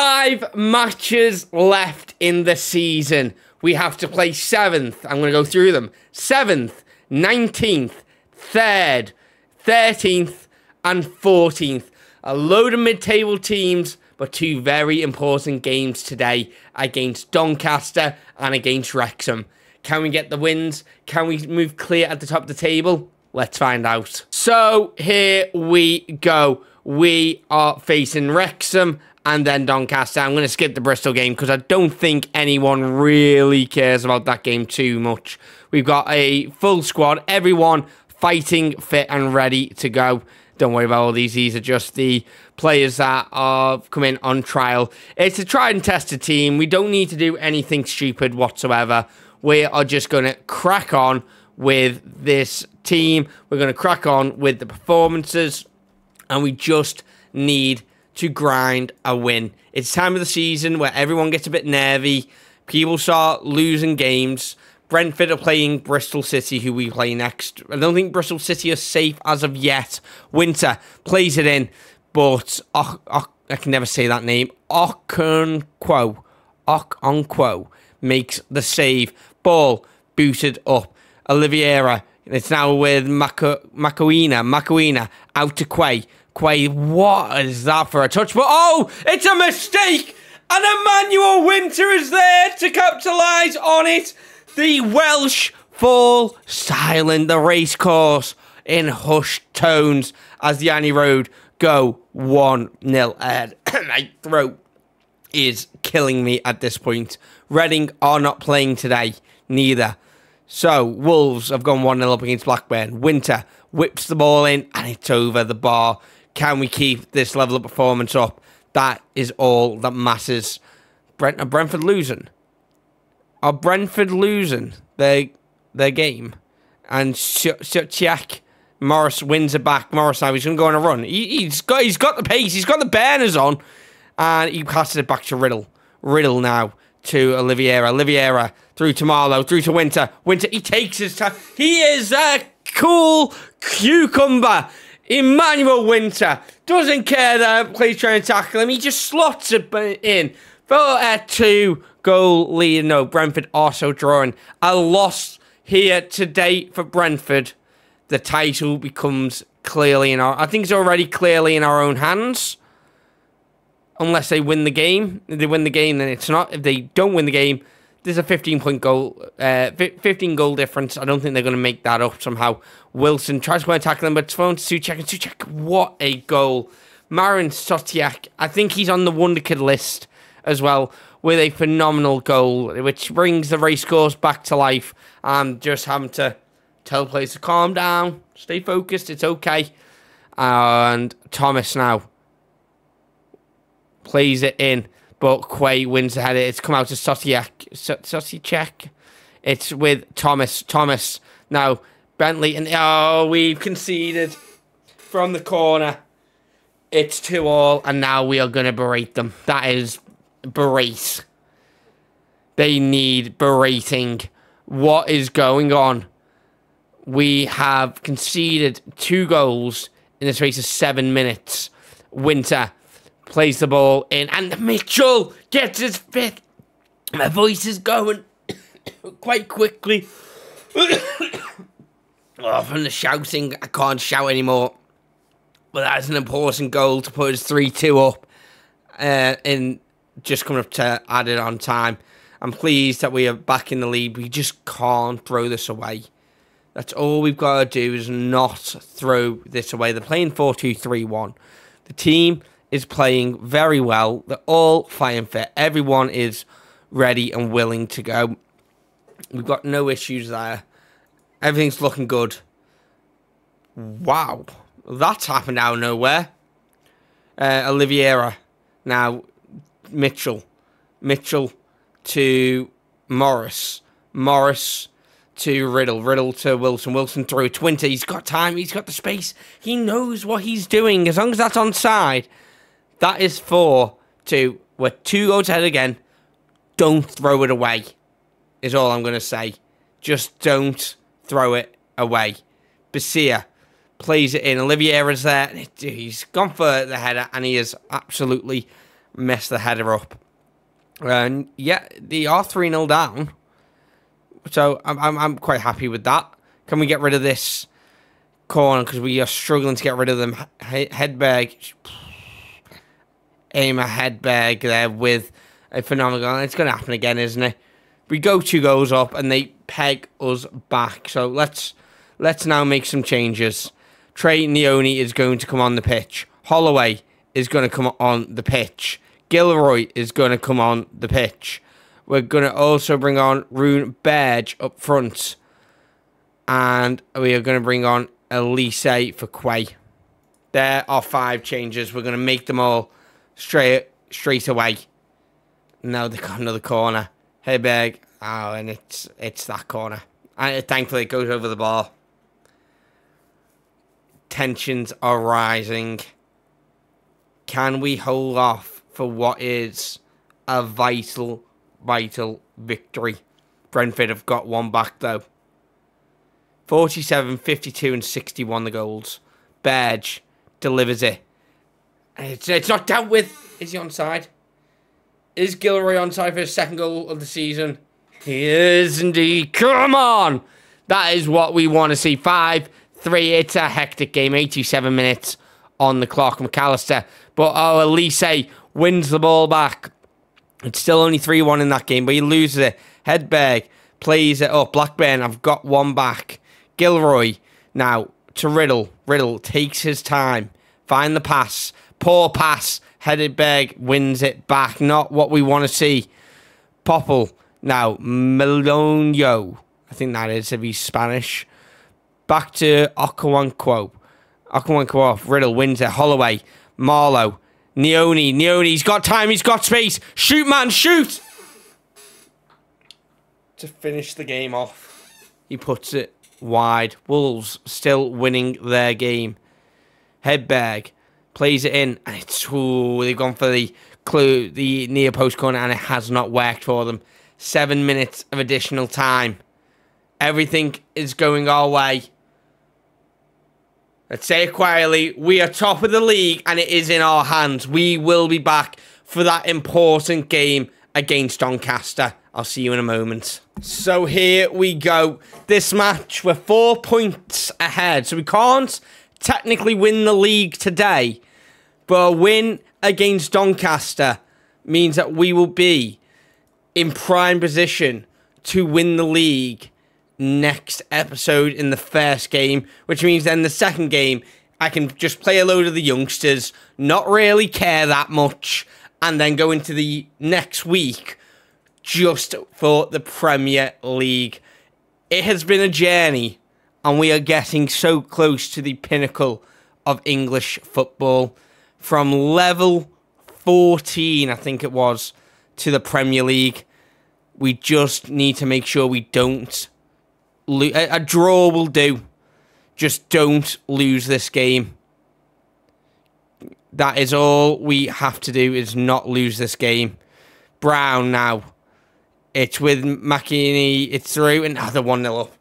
five matches left in the season. We have to play seventh. I'm going to go through them. Seventh, 19th, 3rd, 13th, and 14th. A load of mid table teams, but two very important games today against Doncaster and against Wrexham. Can we get the wins? Can we move clear at the top of the table? Let's find out. So here we go. We are facing Wrexham and then Doncaster. I'm going to skip the Bristol game because I don't think anyone really cares about that game too much. We've got a full squad, everyone fighting, fit, and ready to go. Don't worry about all these. These are just the players that are coming on trial. It's a tried and tested team. We don't need to do anything stupid whatsoever. We are just going to crack on with this team. We're going to crack on with the performances. And we just need to grind a win. It's time of the season where everyone gets a bit nervy. People start losing games. Brentford are playing Bristol City, who we play next. I don't think Bristol City are safe as of yet. Winter plays it in, but oh, oh, I can never say that name. Okonkwo. Okonkwo makes the save. Ball booted up. Oliveira. It's now with Mako, Mokoena. Mokoena out to Quay. Quay, what is that for a touch? But oh, it's a mistake! And Emmanuel Winter is there to capitalise on it. The Welsh fall silent. The racecourse in hushed tones as the Annie Road go 1 0 ahead. My throat is killing me at this point. Reading are not playing today, neither. So, Wolves have gone 1 0 up against Blackburn. Winter whips the ball in and it's over the bar. Can we keep this level of performance up? That is all that matters. Brent, are Brentford losing? Are Brentford losing their their game? And Suchak Morris wins it back. Morris now he's going to go on a run. He, has got he's got the pace. He's got the burners on, and he passes it back to Riddle. Riddle now to Oliveira. Oliveira through to Marlowe. Through to Winter. Winter. He takes his time. He is a cool cucumber. Emmanuel Winter doesn't care that please trying to tackle him. He just slots it in. For a two goal lead. No, Brentford also drawing. A loss here today for Brentford. The title becomes clearly in our... I think it's already clearly in our own hands. Unless they win the game. If they win the game, then it's not. If they don't win the game, there's a 15 point goal, uh, 15 goal difference. I don't think they're going to make that up somehow. Wilson tries to tackle him, but it's thrown to Soucek, and Soucek, what a goal. Marin Sotiak, I think he's on the wonder kid list as well, with a phenomenal goal, which brings the race course back to life. And just having to tell players to calm down, stay focused, it's okay. And Thomas now plays it in but Quay wins header. It's come out to Sosiak. Sosiak. It's with Thomas. Thomas. Now, Bentley. And oh, we've conceded from the corner. It's two all. And now we are going to berate them. That is berate. They need berating. What is going on? We have conceded two goals in the space of seven minutes. Winter plays the ball in, and Mitchell gets his fifth. My voice is going quite quickly. oh, from the shouting, I can't shout anymore. But that's an important goal to put us 3 2 up. Uh, just coming up to add it on time. I'm pleased that we are back in the lead. We just can't throw this away. That's all we've got to do is not throw this away. They're playing 4 2 3 1. The team is playing very well. They're all fine fit. Everyone is ready and willing to go. We've got no issues there. Everything's looking good. Wow. That's happened out of nowhere. Uh, Oliveira. Now, Mitchell. Mitchell to Morris. Morris to Riddle. Riddle to Wilson. Wilson through Twinter. He's got time. He's got the space. He knows what he's doing. As long as that's on side, that is four two. We're two goals ahead again. Don't throw it away, is all I'm going to say. Just don't throw it away. Basia plays it in. Oliveira's there. He's gone for the header, and he is absolutely mess the header up. And yeah, they are 3 0 down. So I'm, I'm, I'm quite happy with that. Can we get rid of this corner? Because we are struggling to get rid of them. Hedberg. Aim a Hedberg there with a phenomenal. It's going to happen again, isn't it? We go two goals up and they peg us back. So let's let's now make some changes. Trey Neone is going to come on the pitch. Holloway is going to come on the pitch. Gilroy is going to come on the pitch. We're going to also bring on Rune Berge up front. And we are going to bring on Elise for Quay. There are five changes. We're going to make them all straight straight away. Now they got another corner. Hey, Heiberg. Oh, and it's it's that corner. And thankfully it goes over the bar. Tensions are rising. Can we hold off for what is a vital vital victory. Brentford have got one back though. 47, 52 and 61 the goals. Badge delivers it. It's, it's not dealt with. Is he onside? Is Gilroy onside for his second goal of the season? He is indeed. Come on! That is what we want to see. 5 3. It's a hectic game. 87 minutes on the clock. McAllister. But oh, Elise wins the ball back. It's still only 3 1 in that game, but he loses it. Hedberg plays it up. Blackburn, I've got one back. Gilroy now to Riddle. Riddle takes his time. Find the pass. Poor pass. Hedberg wins it back. Not what we want to see. Popple now. Melonio. I think that is if he's Spanish. Back to Okawankwo. Okawankwo. Riddle wins it. Holloway. Marlowe. Neone, Neone, he's got time, he's got space. Shoot, man, shoot! To finish the game off, he puts it wide. Wolves still winning their game. Hedberg plays it in, and it's they've gone for the clue, the near post corner, and it has not worked for them. Seven minutes of additional time. Everything is going our way. Let's say it quietly. We are top of the league and it is in our hands. We will be back for that important game against Doncaster. I'll see you in a moment. So here we go. This match, we're four points ahead. So we can't technically win the league today. But a win against Doncaster means that we will be in prime position to win the league next episode in the first game, which means then the second game, I can just play a load of the youngsters, not really care that much, and then go into the next week just for the Premier League. It has been a journey, and we are getting so close to the pinnacle of English football. From level 14, I think it was, to the Premier League. We just need to make sure we don't a, a draw will do. Just don't lose this game. That is all we have to do is not lose this game. Brown now. It's with McKinney. It's through oh, 1 0 up.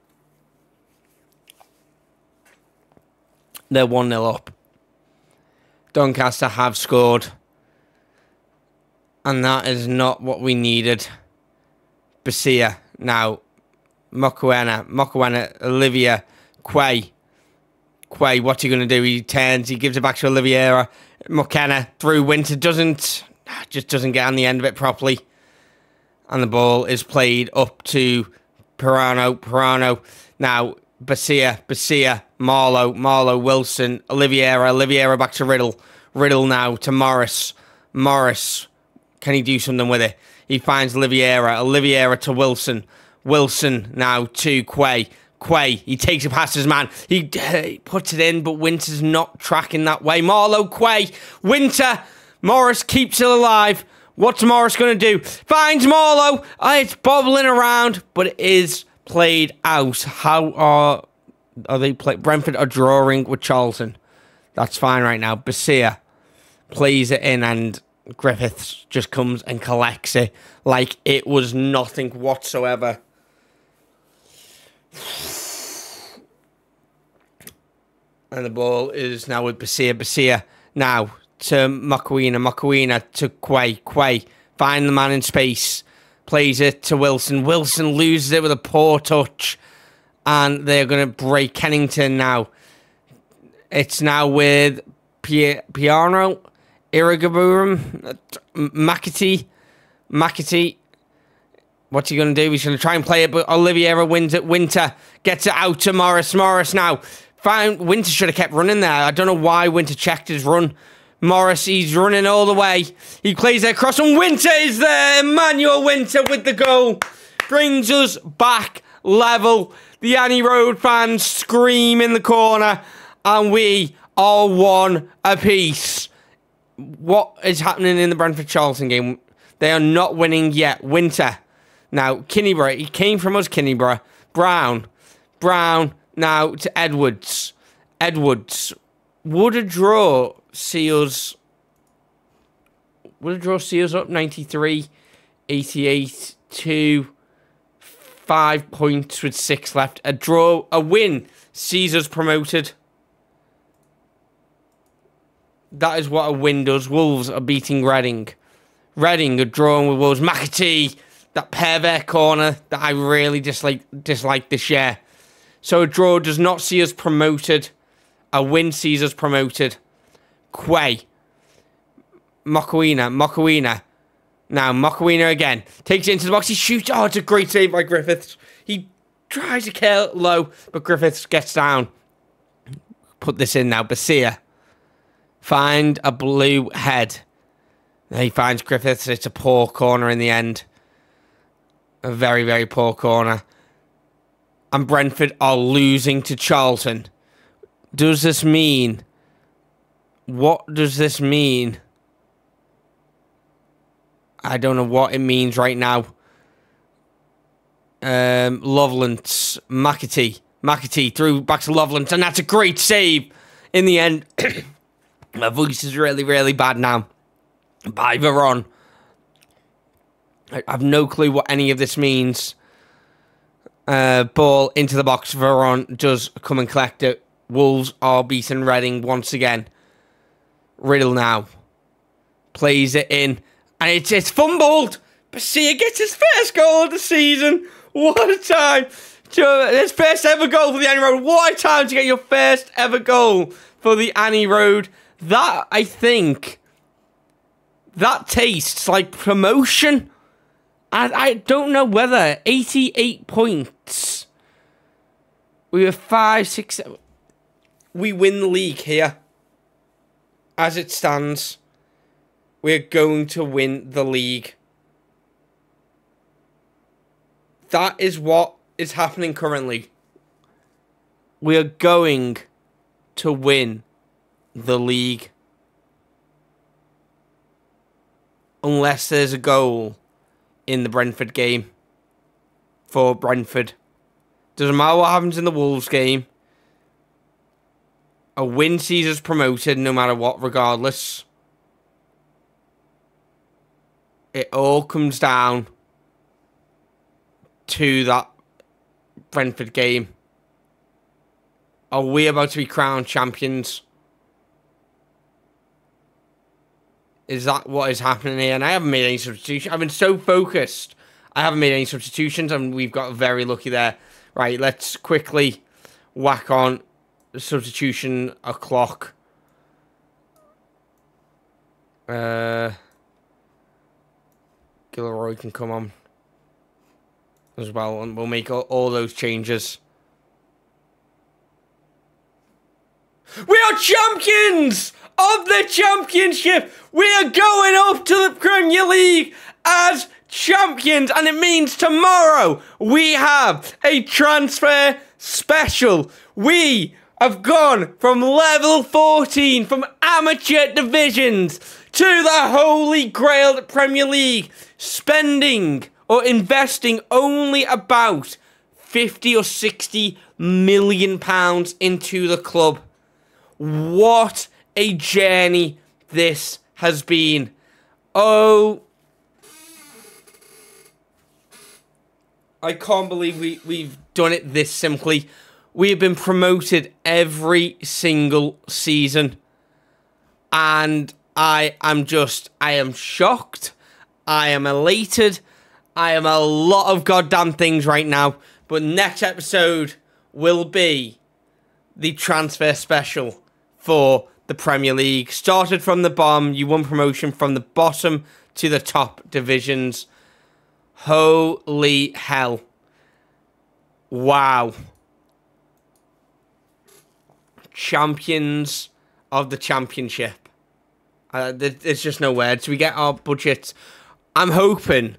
They're 1 0 up. Doncaster have scored. And that is not what we needed. Basia now Mokoena, Mokoena, Olivia, Quay. Quay, what's he going to do? He turns, he gives it back to Oliveira. McKenna through Winter doesn't, just doesn't get on the end of it properly. And the ball is played up to Pirano, Pirano. Now, Basia, Basia, Marlowe, Marlowe, Wilson, Oliveira, Oliveira back to Riddle. Riddle now to Morris. Morris, can he do something with it? He finds Oliveira, Oliveira to Wilson. Wilson now to Quay. Quay, he takes it past his man. He, uh, puts it in, but Winter's not tracking that way. Marlowe, Quay, Winter. Morris keeps it alive. What's Morris going to do? Finds Marlowe. Oh, it's bobbling around, but it is played out. How are are they play? Brentford are drawing with Charlton. That's fine right now. Basia plays it in, and Griffiths just comes and collects it like it was nothing whatsoever. And the ball is now with Basia. Basia now to Mokoena. Mokoena to Quay. Quay. Find the man in space. Plays it to Wilson. Wilson loses it with a poor touch. And they're going to break Kennington now. It's now with Piano, Irigaburum, McAtee. McAtee. What's he going to do? He's going to try and play it, but Oliveira wins it. Winter gets it out to Morris. Morris now. Found Winter should have kept running there. I don't know why Winter checked his run. Morris, he's running all the way. He plays it across, and Winter is there. Emmanuel Winter with the goal. Brings us back level. The Annie Road fans scream in the corner, and we are one apiece. What is happening in the Brentford Charlton game? They are not winning yet. Winter now, Kinnyborough, he came from us, Kinnyborough. Brown. Brown now to Edwards. Edwards. Would a draw see us... Would a draw see us up 93, 88, 2, 5 points with 6 left. A draw, a win sees us promoted. That is what a win does. Wolves are beating Reading. Reading are drawing with Wolves. McAtee that pervert corner that I really dislike dislike this year. So a draw does not see us promoted. A win sees us promoted. Quay. Mokoena. Mokoena. Now, Mokoena again. Takes it into the box. He shoots. Oh, it's a great save by Griffiths. He tries to kill low, but Griffiths gets down. Put this in now. Basia. Find a blue head. He finds Griffiths. It's a poor corner in the end a very, very poor corner. And Brentford are losing to Charlton. Does this mean? What does this mean? I don't know what it means right now. Um, Lovelace, McAtee. McAtee threw back to Lovelace, and that's a great save in the end. My voice is really, really bad now. By Veron. I have no clue what any of this means. Uh, ball into the box. Veron does come and collect it. Wolves are beating Reading once again. Riddle now plays it in, and it's it's fumbled. But see, Basia gets his first goal of the season. What a time! His first ever goal for the Annie Road. What a time to get your first ever goal for the Annie Road. That I think that tastes like promotion. I, I don't know whether 88 points. We were five, six, seven. We win the league here. As it stands, we're going to win the league. That is what is happening currently. We are going to win the league. Unless there's a goal in the Brentford game for Brentford. Doesn't matter what happens in the Wolves game. A win sees us promoted no matter what, regardless. It all comes down to that Brentford game. Are we about to be crowned champions? Is that what is happening here? And I haven't made any substitutions. I've been so focused. I haven't made any substitutions, and we've got very lucky there. Right, let's quickly whack on the substitution o'clock. Uh, Gilroy can come on as well, and we'll make all, all those changes. We are champions! of the championship. We are going up to the Premier League as champions, and it means tomorrow we have a transfer special. We have gone from level 14 from amateur divisions to the Holy Grail Premier League, spending or investing only about 50 or 60 million pounds into the club. What a journey this has been. Oh, I can't believe we, we've done it this simply. We have been promoted every single season. And I am just, I am shocked. I am elated. I am a lot of goddamn things right now. But next episode will be the transfer special for the Premier League. Started from the bottom, you won promotion from the bottom to the top divisions. Holy hell. Wow. Champions of the championship. Uh, there's just no words. We get our budget. I'm hoping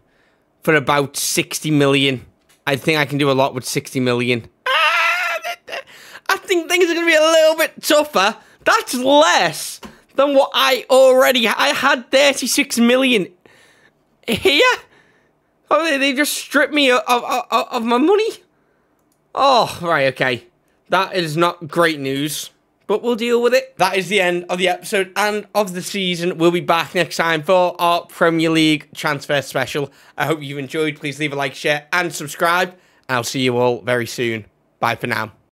for about 60 million. I think I can do a lot with 60 million. I think things are going to be a little bit tougher. That's less than what I already I had 36 million here. Oh, they, they just stripped me of, of, of my money. Oh, right, okay. That is not great news, but we'll deal with it. That is the end of the episode and of the season. We'll be back next time for our Premier League transfer special. I hope you've enjoyed. Please leave a like, share, and subscribe. I'll see you all very soon. Bye for now.